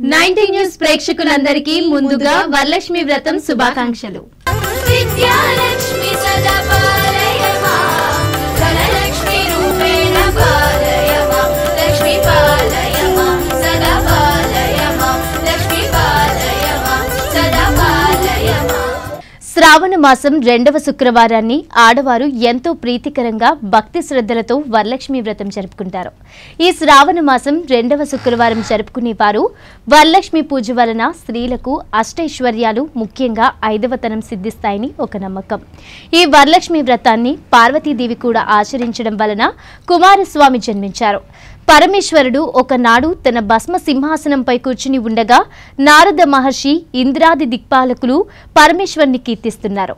Ninety news ప్రేక్షకులందరికీ ముందుగా వరలక్ష్మి వ్రతం శుభాకాంక్షలు. శ్రావణ మాసం రెండవ శుక్రవారాన్ని ఆడవారు ఎంతో ప్రీతికరంగా భక్తి శ్రద్ధలతో వరలక్ష్మి వ్రతం జరుపుకుంటారు. ఈ శ్రావణ మాసం రెండవ శుక్రవారం జరుపుకునే వారు వరలక్ష్మి పూజ వలన స్త్రీలకు అష్టైశ్వర్యాలు ముఖ్యంగా ఐదవతనం సిద్ధిస్తాయని ఒక నమ్మకం. ఈ వరలక్ష్మి వ్రతాన్ని పార్వతీదేవి కూడా ఆచరించడం వలన కుమారస్వామి జన్మించారు. పరమేశ్వరుడు ఒకనాడు తన భస్మ సింహాసనంపై కూర్చుని ఉండగా నారద మహర్షి ఇంద్రాది దిక్పాలకులు పరమేశ్వరుని కీర్తిస్తున్నారు.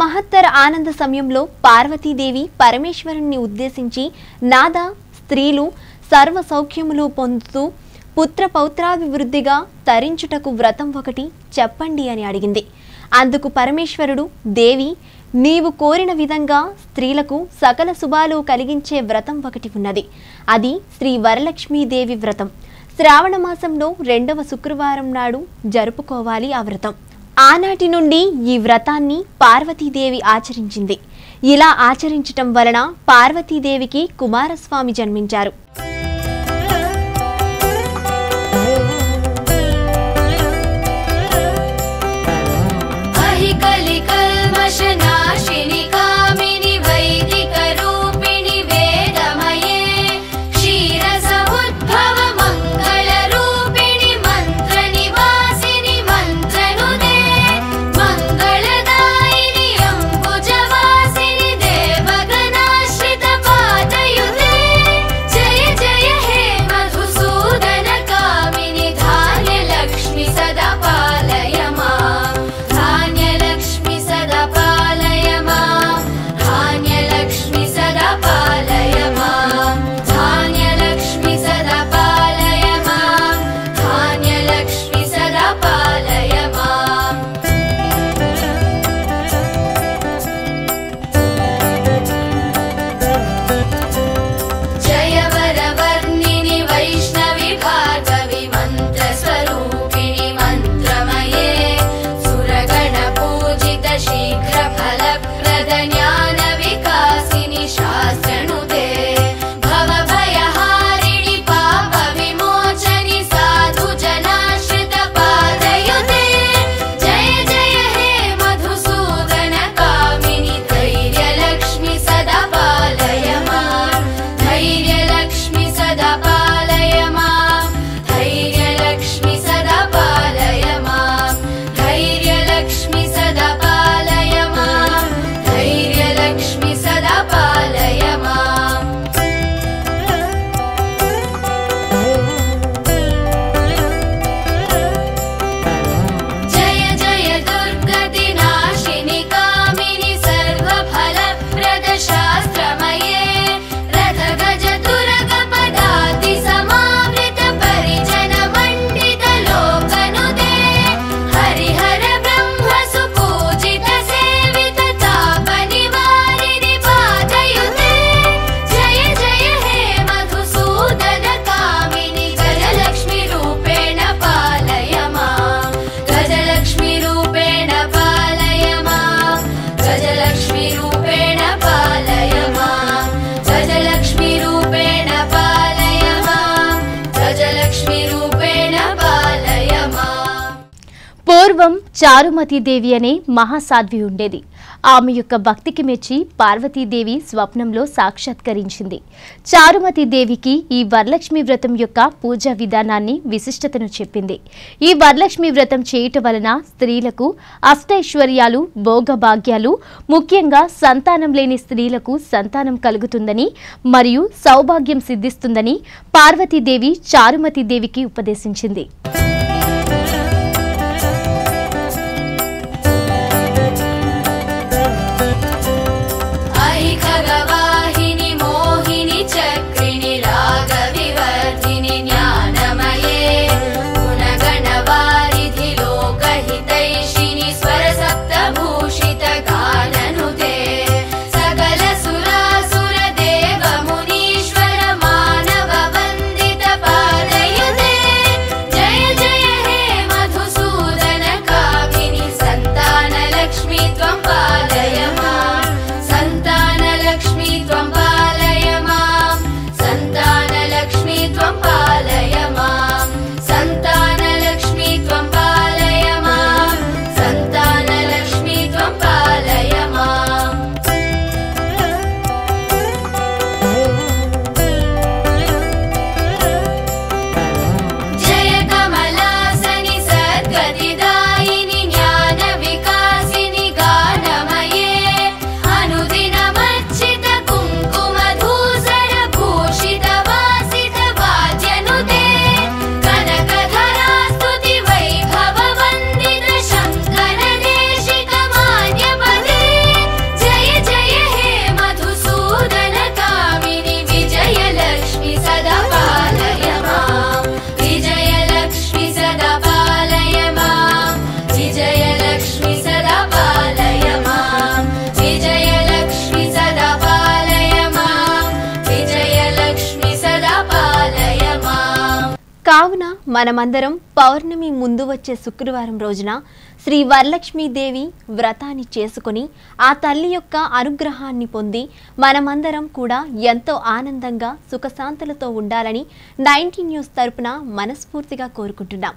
మహత్తర ఆనంద సమయంలో పార్వతీదేవి పరమేశ్వరుణ్ణి ఉద్దేశించి నాద స్త్రీలు సర్వ సౌఖ్యములు పొందుతూ పుత్ర పౌత్రాభివృద్ధిగా తరించుటకు వ్రతం ఒకటి చెప్పండి అని అడిగింది. అందుకు పరమేశ్వరుడు దేవి నీవు కోరిన విధంగా స్త్రీలకు సకల శుభాలు కలిగించే వ్రతం ఒకటి ఉన్నది. అది శ్రీ వరలక్ష్మీదేవి వ్రతం. శ్రావణ మాసంలో రెండవ శుక్రవారం నాడు జరుపుకోవాలి ఆ వ్రతం. ఆనాటి నుండి ఈ వ్రతాన్ని పార్వతీదేవి ఆచరించింది. ఇలా ఆచరించటం వలన పార్వతీదేవికి కుమారస్వామి జన్మించారు. अहि చారుమతీదేవి అనే మహాసాధ్వి ఉండేది. ఆమె యొక్క భక్తికి మెచ్చి పార్వతీదేవి స్వప్నంలో సాక్షాత్కరించింది. చారుమతీదేవికి ఈ వరలక్ష్మి వ్రతం యొక్క పూజా విధానాన్ని విశిష్టతను చెప్పింది. ఈ వరలక్ష్మి వ్రతం చేయటం వలన స్త్రీలకు అష్టైశ్వర్యాలు భోగభాగ్యాలు ముఖ్యంగా సంతానం లేని స్త్రీలకు సంతానం కలుగుతుందని మరియు సౌభాగ్యం సిద్ధిస్తుందని పార్వతీదేవి చారుమతీదేవికి ఉపదేశించింది. కావున మనమందరం పౌర్ణమి ముందు వచ్చే శుక్రవారం రోజున శ్రీ వరలక్ష్మీదేవి వ్రతాన్ని చేసుకుని ఆ తల్లి యొక్క అనుగ్రహాన్ని పొంది మనమందరం కూడా ఎంతో ఆనందంగా సుఖశాంతులతో ఉండాలని నైన్టీ న్యూస్ తరపున మనస్ఫూర్తిగా కోరుకుంటున్నాం.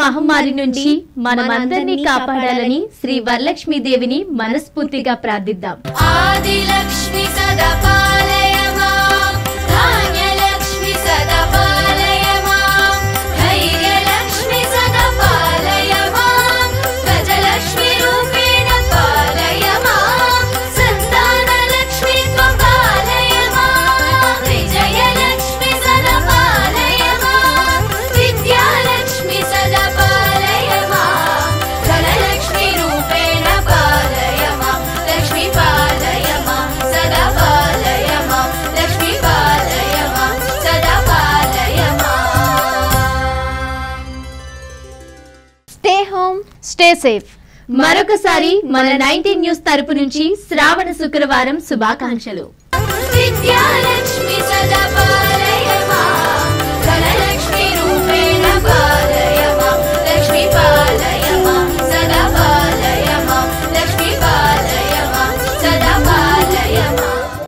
మహమ్మారి నుంచి మనమందరినీ కాపాడాలని శ్రీ వరలక్ష్మీదేవిని మనస్ఫూర్తిగా ప్రార్థిద్దాం. ఆది లక్ష్మి సదా స్టే సేఫ్ మరొకసారి మన నైన్టీన్ న్యూస్ తరపు నుంచి శ్రావణ శుక్రవారం శుభాకాంక్షలు. విద్యాలక్ష్మి సదా